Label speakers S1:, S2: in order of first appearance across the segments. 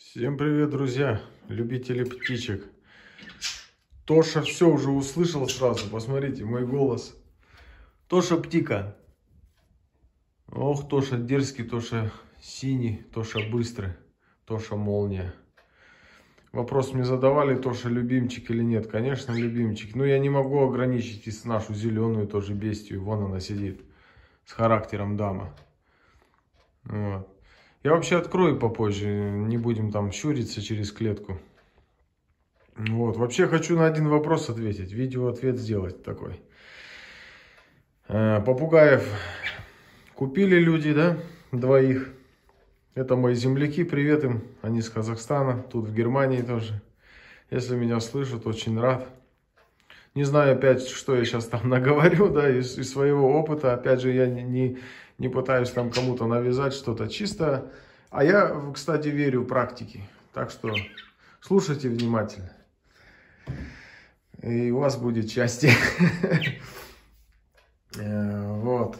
S1: Всем привет, друзья, любители птичек. Тоша все уже услышал сразу, посмотрите, мой голос. Тоша птика. Ох, Тоша дерзкий, Тоша синий, Тоша быстрый, Тоша молния. Вопрос мне задавали, Тоша любимчик или нет. Конечно, любимчик. Но я не могу ограничить и нашу зеленую тоже бестию. Вон она сидит. С характером дама. Вот. Я вообще открою попозже. Не будем там щуриться через клетку. Вот. Вообще хочу на один вопрос ответить. Видео-ответ сделать такой. Э, попугаев купили люди, да? Двоих. Это мои земляки, привет им, они из Казахстана, тут в Германии тоже. Если меня слышат, очень рад. Не знаю опять, что я сейчас там наговорю, да, из, из своего опыта. Опять же, я не, не, не пытаюсь там кому-то навязать что-то чисто. А я, кстати, верю в практике. Так что слушайте внимательно. И у вас будет счастье. Э, вот.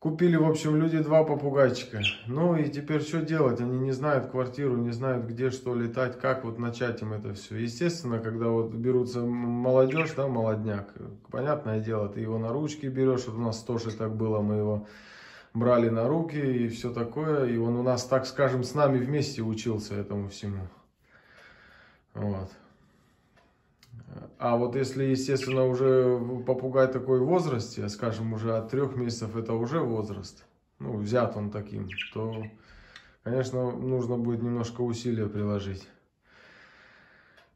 S1: Купили, в общем, люди два попугайчика. Ну и теперь что делать? Они не знают квартиру, не знают, где что летать, как вот начать им это все. Естественно, когда вот берутся молодежь, да, молодняк, понятное дело, ты его на ручки берешь. Вот у нас тоже так было, мы его брали на руки и все такое. И он у нас, так скажем, с нами вместе учился этому всему. Вот. А вот если, естественно, уже попугай такой в возрасте, скажем, уже от трех месяцев это уже возраст, ну, взят он таким, то, конечно, нужно будет немножко усилия приложить.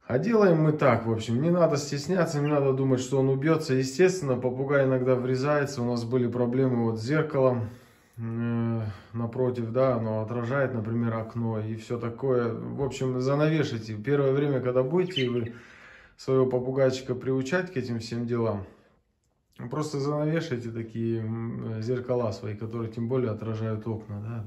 S1: А делаем мы так, в общем, не надо стесняться, не надо думать, что он убьется. Естественно, попугай иногда врезается, у нас были проблемы вот с зеркалом э, напротив, да, оно отражает, например, окно и все такое. В общем, занавешите. Первое время, когда будете, вы своего попугайчика приучать к этим всем делам, просто занавешивайте такие зеркала свои, которые тем более отражают окна. Да?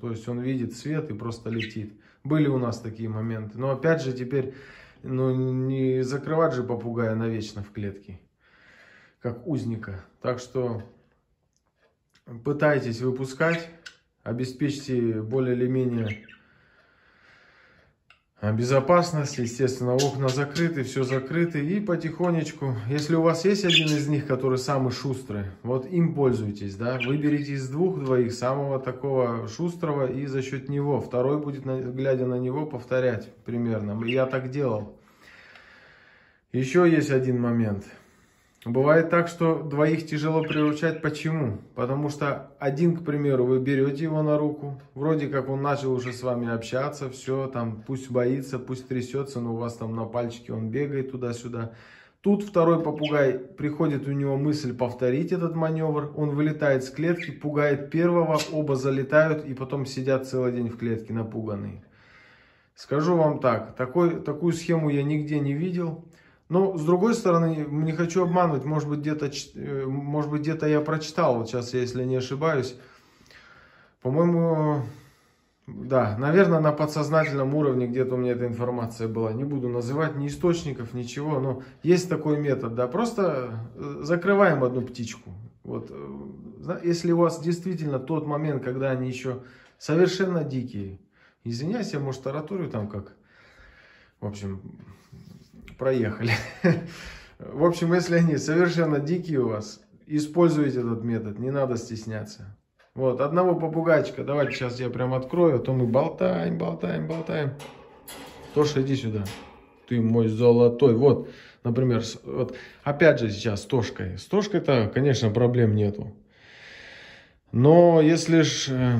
S1: То есть он видит свет и просто летит. Были у нас такие моменты. Но опять же теперь ну, не закрывать же попугая навечно в клетке, как узника. Так что пытайтесь выпускать, обеспечьте более или менее Безопасность, естественно, окна закрыты, все закрыто. И потихонечку, если у вас есть один из них, который самый шустрый, вот им пользуйтесь, да. Выберите из двух-двоих самого такого шустрого и за счет него. Второй будет, глядя на него, повторять примерно. Я так делал. Еще есть один момент – Бывает так, что двоих тяжело приручать. Почему? Потому что один, к примеру, вы берете его на руку, вроде как он начал уже с вами общаться, все, там, пусть боится, пусть трясется, но у вас там на пальчике он бегает туда-сюда. Тут второй попугай, приходит у него мысль повторить этот маневр, он вылетает с клетки, пугает первого, оба залетают и потом сидят целый день в клетке напуганные. Скажу вам так, такой, такую схему я нигде не видел. Но, с другой стороны, не хочу обманывать, может быть, где-то э, может быть, где-то я прочитал, вот сейчас, если не ошибаюсь, по-моему, да, наверное, на подсознательном уровне где-то у меня эта информация была. Не буду называть ни источников, ничего, но есть такой метод, да, просто э, закрываем одну птичку. Вот, э, если у вас действительно тот момент, когда они еще совершенно дикие, извиняюсь, я, может, таратурю там как, в общем, проехали. В общем, если они совершенно дикие у вас, используйте этот метод, не надо стесняться. Вот, одного попугайчика, давайте сейчас я прям открою, а то мы болтаем, болтаем, болтаем. Тоша, иди сюда. Ты мой золотой. Вот, например, вот, опять же сейчас с Тошкой. С Тошкой-то, конечно, проблем нету. Но если ж э,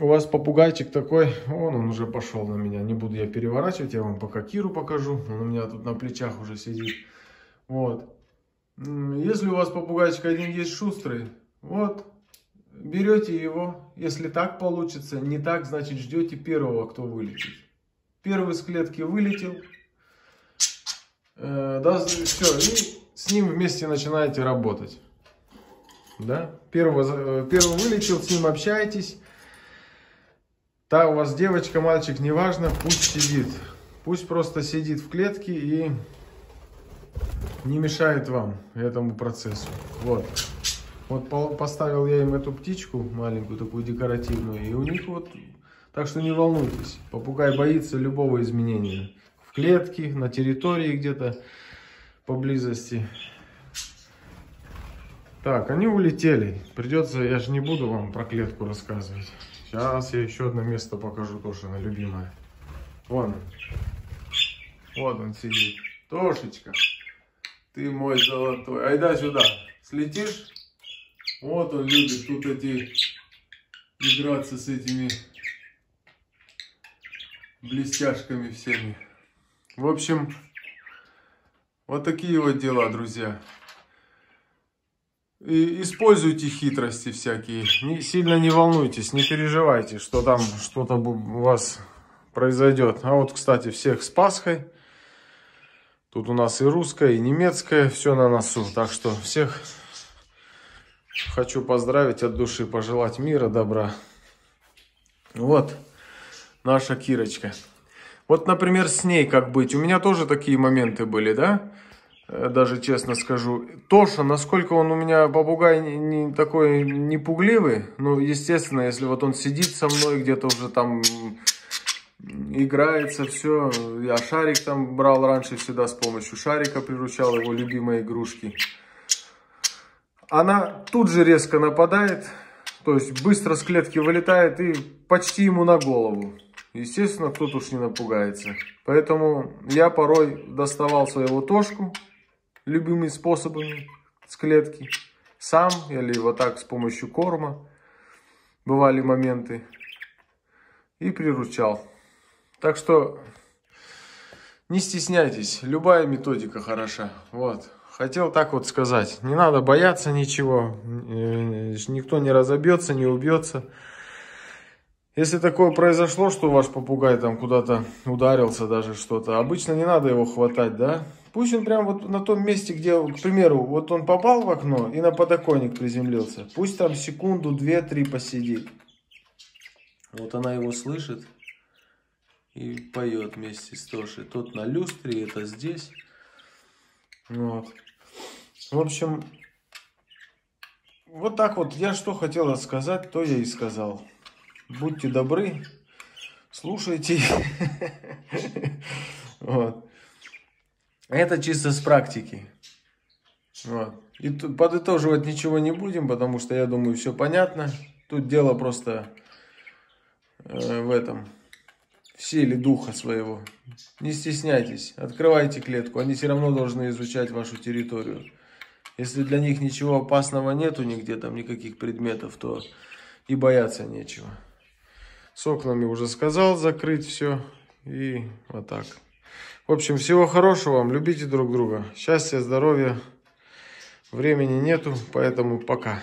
S1: у вас попугайчик такой, он, он уже пошел на меня. Не буду я переворачивать, я вам пока Киру покажу. Он у меня тут на плечах уже сидит. Вот. Если у вас попугайчик один есть шустрый, вот, берете его. Если так получится, не так, значит ждете первого, кто вылетит. Первый с клетки вылетел. Э, да, все, и с ним вместе начинаете работать. Да? Первого, э, первый вылетел, с ним общаетесь. Та у вас девочка, мальчик, неважно, пусть сидит. Пусть просто сидит в клетке и не мешает вам этому процессу. Вот. Вот поставил я им эту птичку маленькую, такую декоративную. И у них вот Так что не волнуйтесь, попугай боится любого изменения. В клетке, на территории где-то поблизости. Так, они улетели. Придется, я же не буду вам про клетку рассказывать. Сейчас я еще одно место покажу, то, что она любимая. Вон он. Вот он сидит. Тошечка, ты мой золотой. Айда сюда. Слетишь? Вот он любит тут эти играться с этими блестяшками всеми. В общем, вот такие вот дела, друзья. Используйте хитрости всякие. Не, сильно не волнуйтесь, не переживайте, что там что-то у вас произойдет. А вот, кстати, всех с Пасхой. Тут у нас и русская, и немецкая, все на носу. Так что всех хочу поздравить от души, пожелать мира, добра. Вот наша Кирочка. Вот, например, с ней как быть. У меня тоже такие моменты были, да? Э, даже честно скажу. Тоша, насколько он у меня попугай не, не такой не пугливый. Ну, естественно, если вот он сидит со мной где-то уже там играется, все. Я шарик там брал раньше всегда с помощью шарика, приручал его любимые игрушки. Она тут же резко нападает, то есть быстро с клетки вылетает и почти ему на голову. Естественно, кто-то уж не напугается. Поэтому я порой доставал своего тошку любыми способами с клетки. Сам или вот так с помощью корма. Бывали моменты. И приручал. Так что не стесняйтесь. Любая методика хороша. Вот. Хотел так вот сказать. Не надо бояться ничего. Э, никто не разобьется, не убьется. Если такое произошло, что ваш попугай там куда-то ударился даже что-то, обычно не надо его хватать, да? Пусть он прям вот на том месте, где, к примеру, вот он попал в окно и на подоконник приземлился. Пусть там секунду, две, три посидит. Вот она его слышит и поет вместе с Тошей. Тот на люстре, это здесь. Вот. В общем, вот так вот. Я что хотела сказать, то я и сказал будьте добры, слушайте. Вот. Это чисто с практики. Вот. И тут подытоживать ничего не будем, потому что я думаю, все понятно. Тут дело просто э, в этом, в силе духа своего. Не стесняйтесь, открывайте клетку, они все равно должны изучать вашу территорию. Если для них ничего опасного нету нигде, там никаких предметов, то и бояться нечего. С окнами уже сказал закрыть все. И вот так. В общем, всего хорошего вам. Любите друг друга. Счастья, здоровья. Времени нету, поэтому пока.